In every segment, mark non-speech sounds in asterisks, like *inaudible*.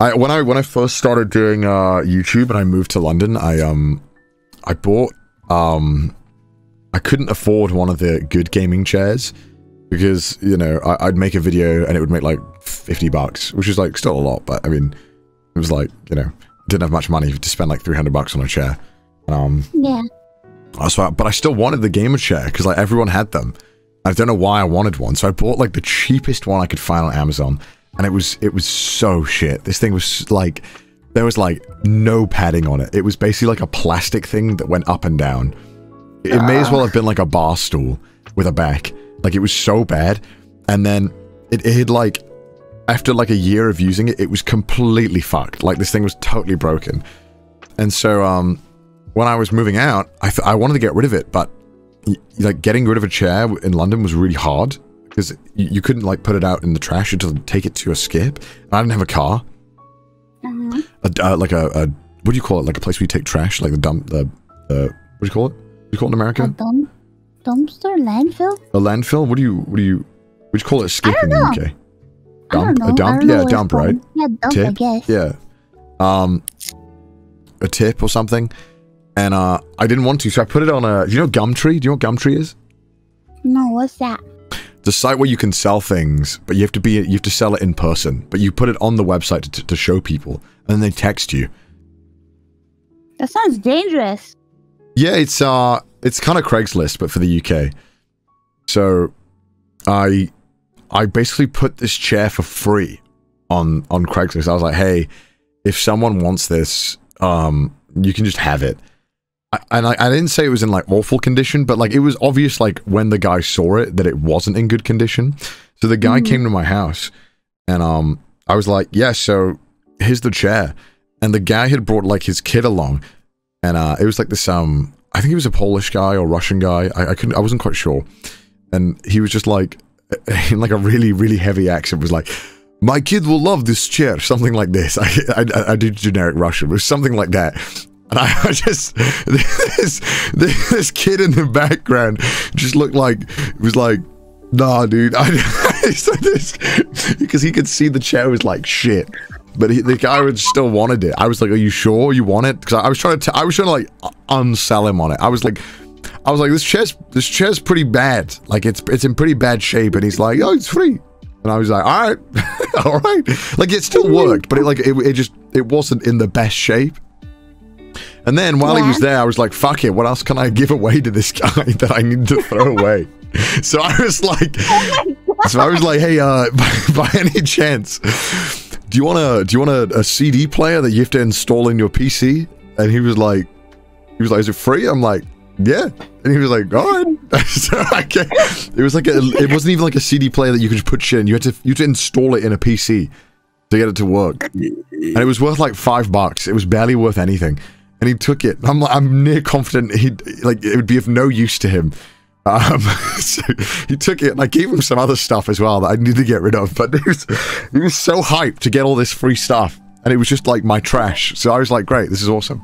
I when I when I first started doing uh, YouTube and I moved to London, I um I bought um I couldn't afford one of the good gaming chairs because you know I, would make a video and it would make like fifty bucks, which is like still a lot, but I mean it was like you know didn't have much money to spend like three hundred bucks on a chair. Um, yeah. So, but I still wanted the gamer chair because like everyone had them. I don't know why I wanted one, so I bought like the cheapest one I could find on Amazon, and it was it was so shit. This thing was like there was like no padding on it. It was basically like a plastic thing that went up and down. It may as well have been like a bar stool with a back. Like it was so bad, and then it, it had like after like a year of using it, it was completely fucked. Like this thing was totally broken, and so um when I was moving out, I I wanted to get rid of it, but like getting rid of a chair in London was really hard because you couldn't like put it out in the trash to take it to a skip. And I didn't have a car. Uh-huh. A, uh, like a, a, what do you call it? Like a place where you take trash, like the dump, the, the what do you call it? What do you call it in America? A dump, dumpster, landfill. A landfill. What do you, what do you, what do you call it? A skip in the UK. Dump, a dump, yeah, a dump, right? Yeah, dump, tip? I guess. Yeah. Um, a tip or something and uh, I didn't want to, so I put it on a. You know Gumtree? Do you know what Gumtree is? No, what's that? A site where you can sell things, but you have to be you have to sell it in person. But you put it on the website to, to show people, and then they text you. That sounds dangerous. Yeah, it's uh, it's kind of Craigslist, but for the UK. So, I, I basically put this chair for free on on Craigslist. I was like, hey, if someone wants this, um, you can just have it. I, and I, I didn't say it was in like awful condition, but like it was obvious like when the guy saw it that it wasn't in good condition. So the guy mm. came to my house and um I was like, yeah, so here's the chair. And the guy had brought like his kid along and uh it was like this um I think he was a Polish guy or Russian guy. I, I couldn't I wasn't quite sure. And he was just like *laughs* in like a really, really heavy accent was like my kid will love this chair, something like this. *laughs* I, I, I did generic Russian, it was something like that. And I *laughs* just this this kid in the background just looked like was like, nah, dude. *laughs* I, this because he could see the chair was like shit, but he, the guy would still wanted it. I was like, are you sure you want it? Because I was trying to I was trying to like unsell him on it. I was like. I was like, this chair's this chair's pretty bad. Like it's it's in pretty bad shape, and he's like, oh, it's free. And I was like, all right, *laughs* all right. Like it still worked, but it like it, it just it wasn't in the best shape. And then while yeah. he was there, I was like, fuck it, what else can I give away to this *laughs* guy that I need to throw away? *laughs* so I was like, *laughs* oh so I was like, hey, uh, by, by, any chance, do you want a do you want a, a, CD player that you have to install in your PC? And he was like, he was like, is it free? I'm like, yeah. And he was like, all right. so I it was like a, it wasn't even like a CD player that you could just put shit in. You had to you had to install it in a PC to get it to work. And it was worth like five bucks. It was barely worth anything and he took it. I'm I'm near confident he like it would be of no use to him. Um, *laughs* so he took it, and I gave him some other stuff as well that I needed to get rid of. But *laughs* he was he was so hyped to get all this free stuff, and it was just like my trash. So I was like, great, this is awesome.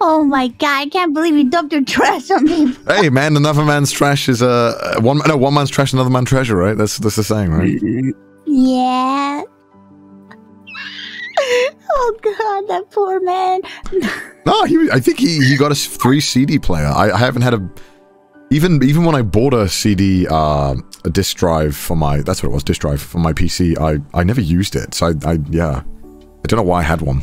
Oh my god! I can't believe you dumped your trash on me. *laughs* hey man, another man's trash is a uh, one. No, one man's trash, another man's treasure, right? That's that's the saying, right? Yeah. Oh god, that poor man. no, he. I think he he got a three CD player. I, I haven't had a even even when I bought a CD uh, a disk drive for my that's what it was disk drive for my PC. I I never used it. So I, I yeah. I don't know why I had one.